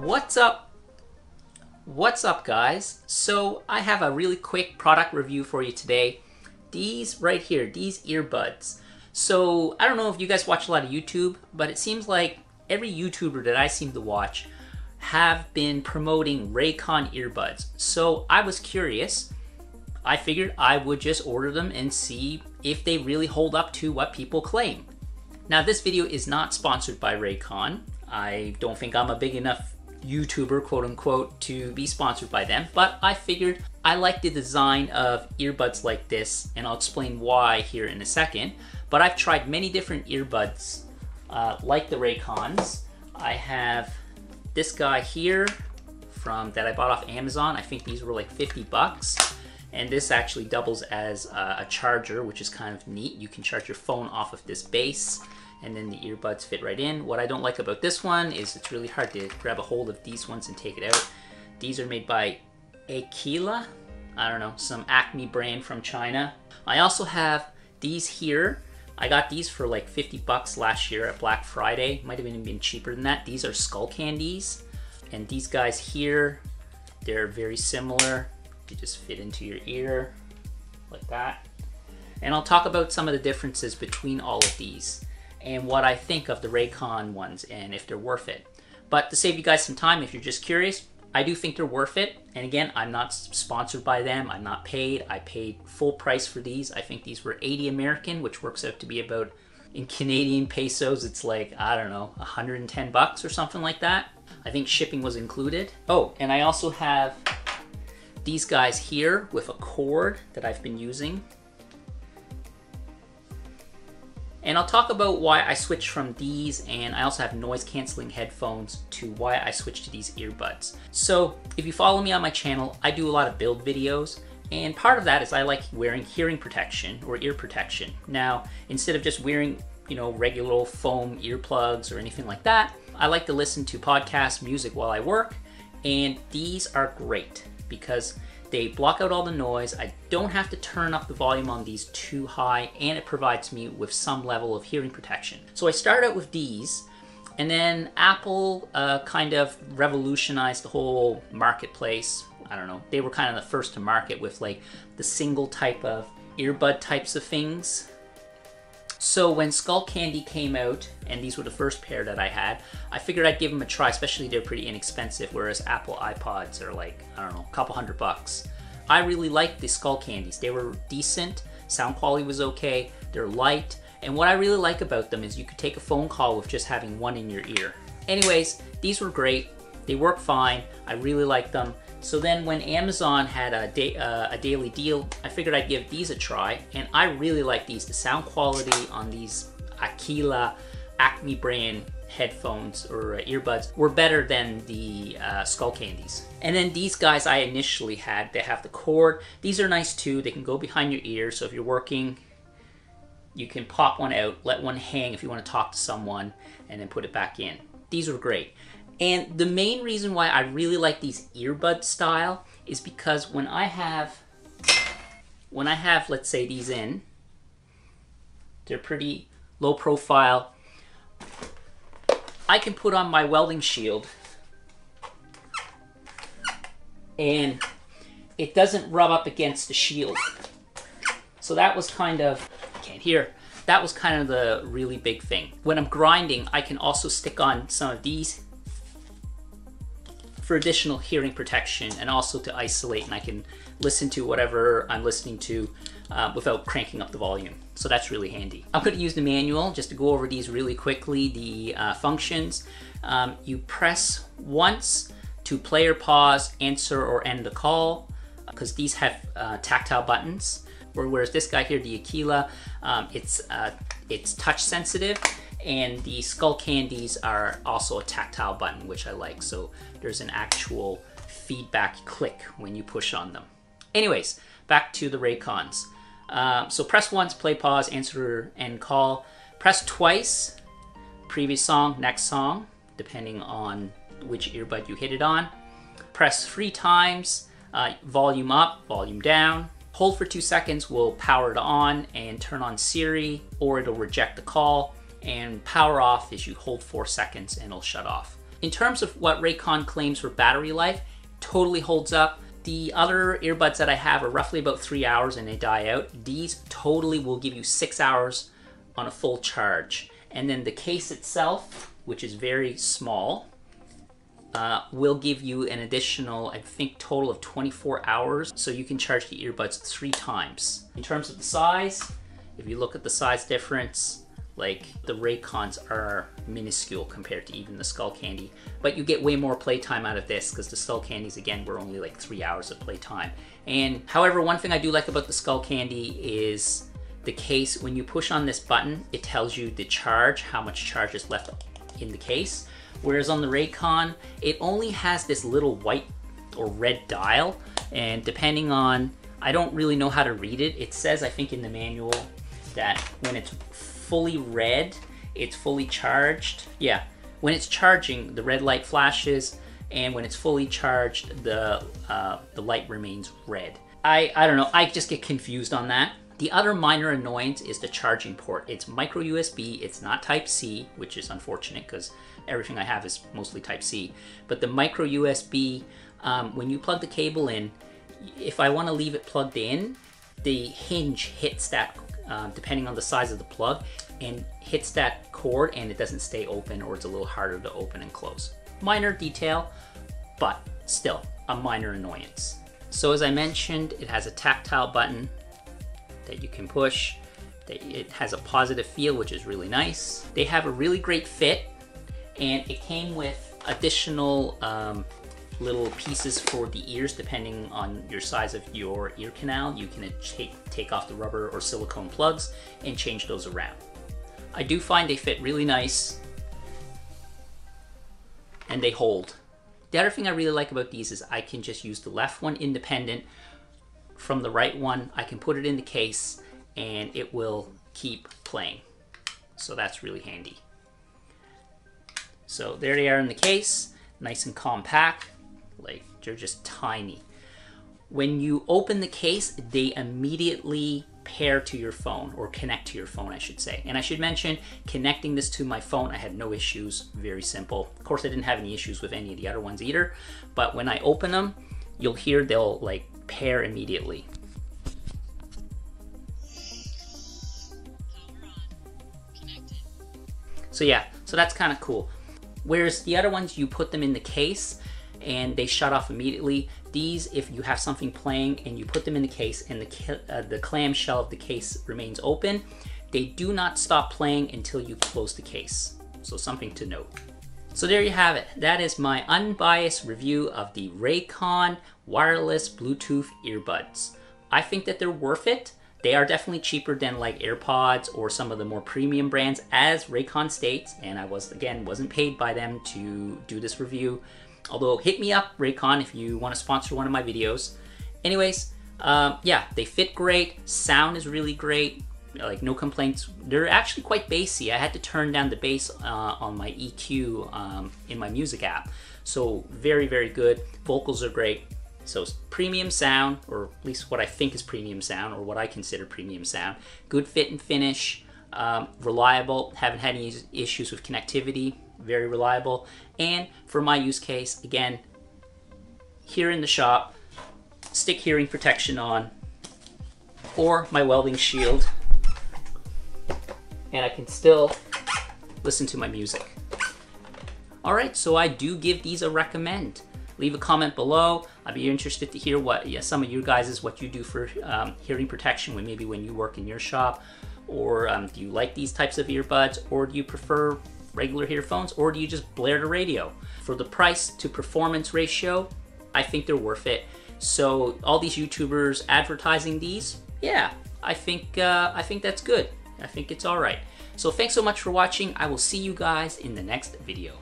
What's up? What's up guys? So I have a really quick product review for you today. These right here, these earbuds. So I don't know if you guys watch a lot of YouTube, but it seems like every YouTuber that I seem to watch have been promoting Raycon earbuds. So I was curious. I figured I would just order them and see if they really hold up to what people claim. Now this video is not sponsored by Raycon. I don't think I'm a big enough YouTuber, quote unquote, to be sponsored by them, but I figured I like the design of earbuds like this, and I'll explain why here in a second. But I've tried many different earbuds uh, like the Raycons. I have this guy here from that I bought off Amazon. I think these were like 50 bucks. And this actually doubles as a, a charger, which is kind of neat. You can charge your phone off of this base and then the earbuds fit right in. What I don't like about this one is it's really hard to grab a hold of these ones and take it out. These are made by Aquila, I don't know, some Acme brand from China. I also have these here. I got these for like 50 bucks last year at Black Friday. Might have even been cheaper than that. These are Skullcandies. And these guys here, they're very similar. They just fit into your ear like that. And I'll talk about some of the differences between all of these and what I think of the Raycon ones and if they're worth it. But to save you guys some time, if you're just curious, I do think they're worth it. And again, I'm not sponsored by them. I'm not paid. I paid full price for these. I think these were 80 American, which works out to be about in Canadian pesos, it's like, I don't know, 110 bucks or something like that. I think shipping was included. Oh, and I also have these guys here with a cord that I've been using. And I'll talk about why I switched from these and I also have noise canceling headphones to why I switched to these earbuds. So if you follow me on my channel, I do a lot of build videos and part of that is I like wearing hearing protection or ear protection. Now, instead of just wearing, you know, regular foam earplugs or anything like that, I like to listen to podcast music while I work and these are great because they block out all the noise. I don't have to turn up the volume on these too high and it provides me with some level of hearing protection. So I started out with these and then Apple uh, kind of revolutionized the whole marketplace. I don't know, they were kind of the first to market with like the single type of earbud types of things. So when Skullcandy came out, and these were the first pair that I had, I figured I'd give them a try, especially they're pretty inexpensive, whereas Apple iPods are like, I don't know, a couple hundred bucks. I really liked the Skullcandies. They were decent, sound quality was okay, they're light, and what I really like about them is you could take a phone call with just having one in your ear. Anyways, these were great. They work fine. I really like them. So then when Amazon had a, day, uh, a daily deal, I figured I'd give these a try, and I really like these. The sound quality on these Aquila Acme brand headphones or uh, earbuds were better than the uh, Skullcandies. And then these guys I initially had, they have the cord. These are nice too. They can go behind your ear, so if you're working, you can pop one out, let one hang if you want to talk to someone, and then put it back in. These were great. And the main reason why I really like these earbud style is because when I have, when I have, let's say these in, they're pretty low profile. I can put on my welding shield and it doesn't rub up against the shield. So that was kind of, can't hear, that was kind of the really big thing. When I'm grinding, I can also stick on some of these for additional hearing protection and also to isolate and I can listen to whatever I'm listening to uh, without cranking up the volume. So that's really handy. I'm going to use the manual just to go over these really quickly, the uh, functions. Um, you press once to play or pause, answer or end the call because these have uh, tactile buttons. Whereas this guy here, the Aquila, um, it's, uh, it's touch sensitive and the Skullcandies are also a tactile button, which I like. So there's an actual feedback click when you push on them. Anyways, back to the Raycons. Um, so press once, play, pause, answer, and call. Press twice, previous song, next song, depending on which earbud you hit it on. Press three times, uh, volume up, volume down. Hold for two seconds will power it on and turn on Siri, or it'll reject the call and power off is you hold four seconds and it'll shut off. In terms of what Raycon claims for battery life, totally holds up. The other earbuds that I have are roughly about three hours and they die out. These totally will give you six hours on a full charge. And then the case itself, which is very small, uh, will give you an additional, I think, total of 24 hours. So you can charge the earbuds three times. In terms of the size, if you look at the size difference, like the Raycons are minuscule compared to even the Skullcandy, but you get way more playtime out of this because the Skullcandies again were only like three hours of playtime. And however, one thing I do like about the Skullcandy is the case. When you push on this button, it tells you the charge, how much charge is left in the case. Whereas on the Raycon, it only has this little white or red dial, and depending on, I don't really know how to read it. It says, I think in the manual, that when it's fully red, it's fully charged. Yeah, when it's charging, the red light flashes, and when it's fully charged, the uh, the light remains red. I, I don't know, I just get confused on that. The other minor annoyance is the charging port. It's micro USB, it's not type C, which is unfortunate because everything I have is mostly type C. But the micro USB, um, when you plug the cable in, if I want to leave it plugged in, the hinge hits that um, depending on the size of the plug, and hits that cord and it doesn't stay open or it's a little harder to open and close. Minor detail, but still a minor annoyance. So as I mentioned, it has a tactile button that you can push. It has a positive feel, which is really nice. They have a really great fit, and it came with additional um, little pieces for the ears depending on your size of your ear canal. You can take, off the rubber or silicone plugs and change those around. I do find they fit really nice and they hold. The other thing I really like about these is I can just use the left one independent from the right one. I can put it in the case and it will keep playing. So that's really handy. So there they are in the case, nice and compact. Like they're just tiny. When you open the case, they immediately pair to your phone or connect to your phone, I should say. And I should mention, connecting this to my phone, I had no issues, very simple. Of course, I didn't have any issues with any of the other ones either, but when I open them, you'll hear they'll like pair immediately. So yeah, so that's kind of cool. Whereas the other ones, you put them in the case and they shut off immediately. These, if you have something playing and you put them in the case and the, uh, the clamshell of the case remains open, they do not stop playing until you close the case. So something to note. So there you have it. That is my unbiased review of the Raycon wireless Bluetooth earbuds. I think that they're worth it. They are definitely cheaper than like AirPods or some of the more premium brands as Raycon states. And I was, again, wasn't paid by them to do this review. Although, hit me up, Raycon, if you want to sponsor one of my videos. Anyways, um, yeah, they fit great. Sound is really great. Like, no complaints. They're actually quite bassy. I had to turn down the bass uh, on my EQ um, in my music app. So, very, very good. Vocals are great. So, premium sound, or at least what I think is premium sound, or what I consider premium sound. Good fit and finish. Um, reliable. Haven't had any issues with connectivity very reliable. And for my use case, again, here in the shop, stick hearing protection on, or my welding shield, and I can still listen to my music. All right, so I do give these a recommend. Leave a comment below. I'd be interested to hear what yeah, some of you guys is what you do for um, hearing protection when maybe when you work in your shop, or um, do you like these types of earbuds, or do you prefer regular earphones, or do you just blare the radio? For the price to performance ratio, I think they're worth it. So all these YouTubers advertising these, yeah, I think uh, I think that's good. I think it's all right. So thanks so much for watching. I will see you guys in the next video.